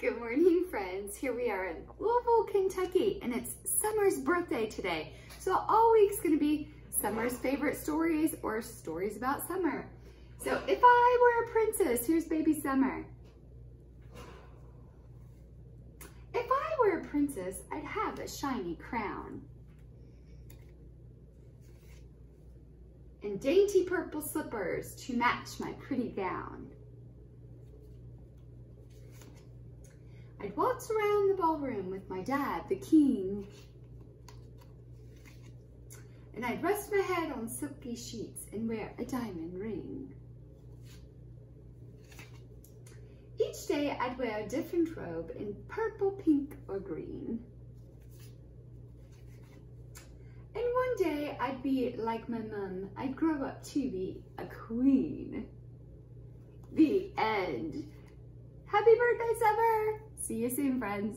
Good morning, friends. Here we are in Louisville, Kentucky, and it's Summer's birthday today. So all week's gonna be Summer's favorite stories or stories about summer. So if I were a princess, here's baby Summer. If I were a princess, I'd have a shiny crown. And dainty purple slippers to match my pretty gown. I'd waltz around the ballroom with my dad, the king. And I'd rest my head on silky sheets and wear a diamond ring. Each day I'd wear a different robe in purple, pink, or green. And one day I'd be like my mum. I'd grow up to be a queen. The end. Happy birthday, Summer! See you soon, friends.